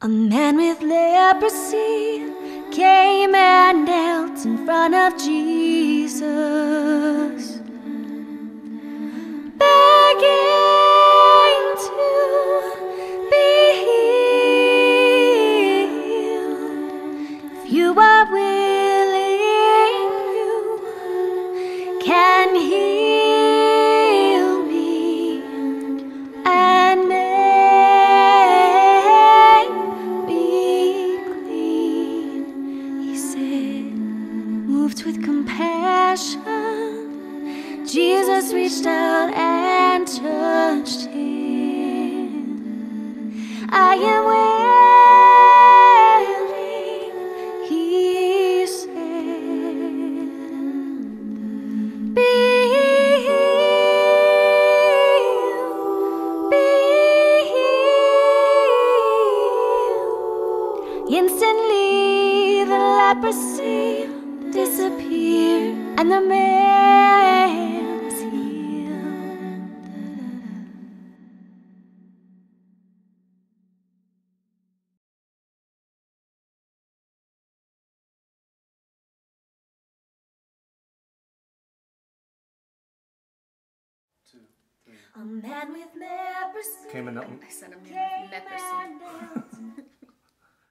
A man with leprosy came and knelt in front of Jesus, begging to be healed. If you are willing, you can heal moved with compassion, Jesus reached out and touched him. I am willing, he said. Be healed, be healed. Instantly, the leprosy disappeared, and the man was healed. A man with leprosy. Came in, I sent him came in with leprosy. and knelt